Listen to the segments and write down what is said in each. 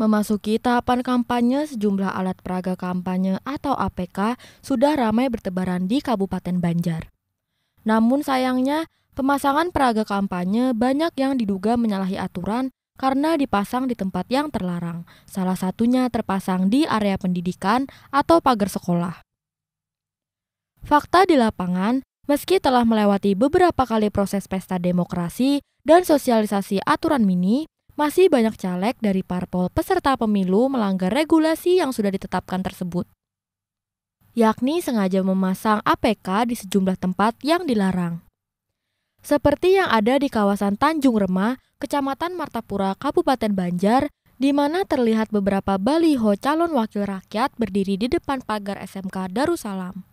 Memasuki tahapan kampanye, sejumlah alat peraga kampanye atau APK sudah ramai bertebaran di Kabupaten Banjar. Namun sayangnya, pemasangan peraga kampanye banyak yang diduga menyalahi aturan karena dipasang di tempat yang terlarang. Salah satunya terpasang di area pendidikan atau pagar sekolah. Fakta di lapangan, meski telah melewati beberapa kali proses pesta demokrasi dan sosialisasi aturan mini, masih banyak caleg dari parpol peserta pemilu melanggar regulasi yang sudah ditetapkan tersebut. Yakni sengaja memasang APK di sejumlah tempat yang dilarang. Seperti yang ada di kawasan Tanjung Remah, Kecamatan Martapura, Kabupaten Banjar, di mana terlihat beberapa baliho calon wakil rakyat berdiri di depan pagar SMK Darussalam.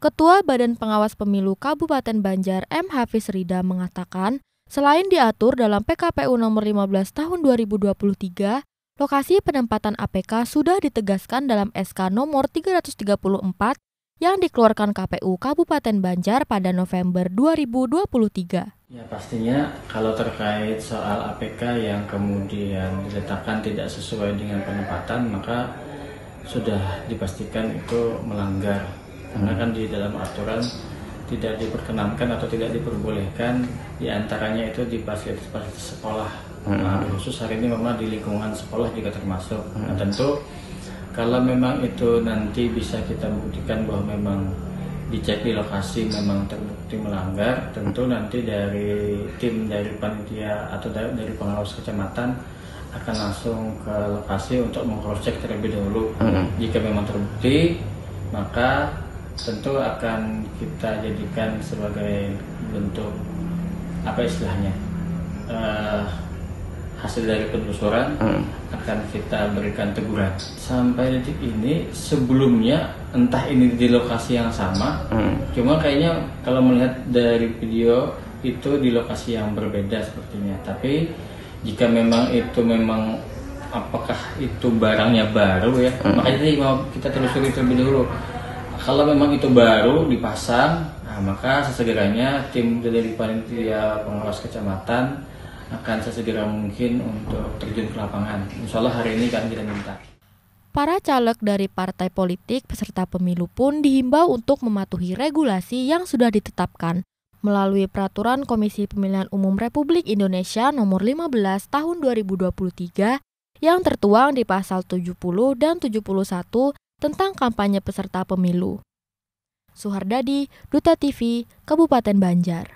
Ketua Badan Pengawas Pemilu Kabupaten Banjar M. Hafiz Rida mengatakan, Selain diatur dalam PKPU nomor 15 tahun 2023, lokasi penempatan APK sudah ditegaskan dalam SK nomor 334 yang dikeluarkan KPU Kabupaten Banjar pada November 2023. Ya pastinya kalau terkait soal APK yang kemudian diletakkan tidak sesuai dengan penempatan maka sudah dipastikan itu melanggar karena kan di dalam aturan tidak diperkenankan atau tidak diperbolehkan di antaranya itu di fasilitas-fasilitas sekolah hmm. nah, khusus hari ini memang di lingkungan sekolah juga termasuk nah, hmm. tentu kalau memang itu nanti bisa kita buktikan bahwa memang dicek di lokasi memang terbukti melanggar tentu nanti dari tim dari panitia atau dari, dari pengawas kecamatan akan langsung ke lokasi untuk mengcross check terlebih dahulu hmm. jika memang terbukti maka tentu akan kita jadikan sebagai bentuk apa istilahnya uh, hasil dari penelusuran hmm. akan kita berikan teguran sampai detik ini sebelumnya entah ini di lokasi yang sama hmm. cuma kayaknya kalau melihat dari video itu di lokasi yang berbeda sepertinya tapi jika memang itu memang apakah itu barangnya baru ya hmm. makanya tadi mau kita telusuri terlebih dahulu kalau memang itu baru dipasang, nah maka sesegeranya tim dari panitia pengawas kecamatan akan sesegera mungkin untuk terjun ke lapangan. Insya Allah hari ini kan kita minta. Para caleg dari partai politik peserta pemilu pun dihimbau untuk mematuhi regulasi yang sudah ditetapkan melalui peraturan Komisi Pemilihan Umum Republik Indonesia nomor 15 tahun 2023 yang tertuang di pasal 70 dan 71 tentang kampanye peserta pemilu. Suhardadi, Duta TV, Kabupaten Banjar.